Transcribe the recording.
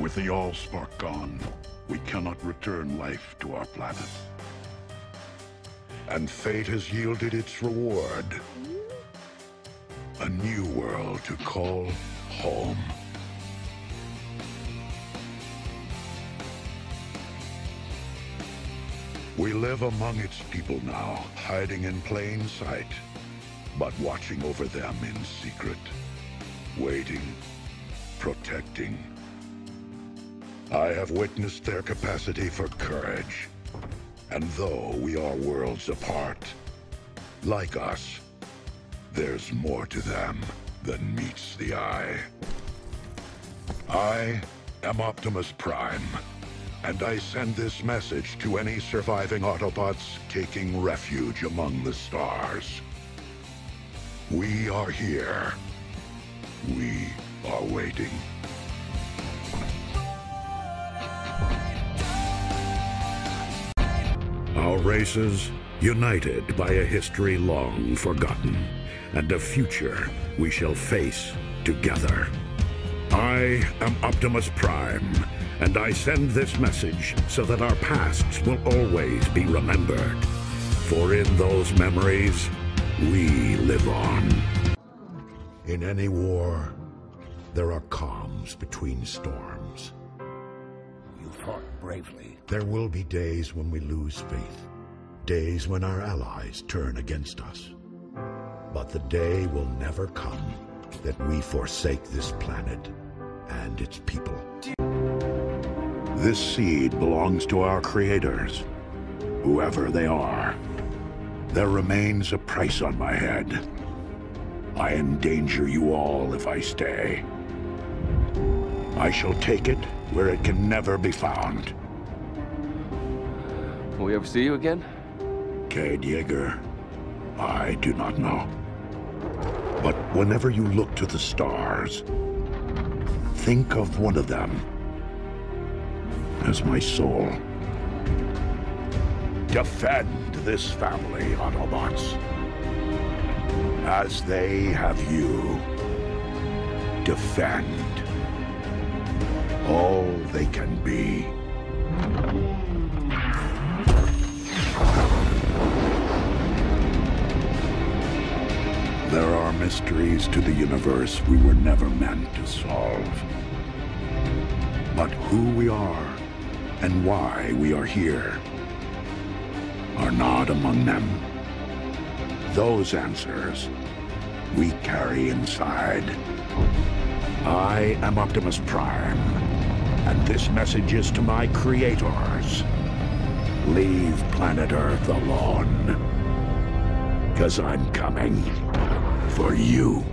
With the Allspark gone, we cannot return life to our planet. And fate has yielded its reward. A new world to call home. We live among its people now, hiding in plain sight, but watching over them in secret, waiting, protecting. I have witnessed their capacity for courage, and though we are worlds apart, like us, there's more to them than meets the eye. I am Optimus Prime, and I send this message to any surviving Autobots taking refuge among the stars. We are here. We are waiting. Our races, united by a history long forgotten, and a future we shall face together. I am Optimus Prime, and I send this message so that our pasts will always be remembered. For in those memories, we live on. In any war, there are calms between storms. You fought bravely. There will be days when we lose faith. Days when our allies turn against us. But the day will never come that we forsake this planet and its people. This seed belongs to our creators, whoever they are. There remains a price on my head. I endanger you all if I stay. I shall take it where it can never be found. Will we ever see you again? Cade Yeager, I do not know. But whenever you look to the stars, think of one of them as my soul. Defend this family, Autobots. As they have you. Defend all they can be. There are mysteries to the universe we were never meant to solve. But who we are and why we are here are not among them. Those answers we carry inside. I am Optimus Prime, and this message is to my creators. Leave planet Earth alone. Cause I'm coming for you.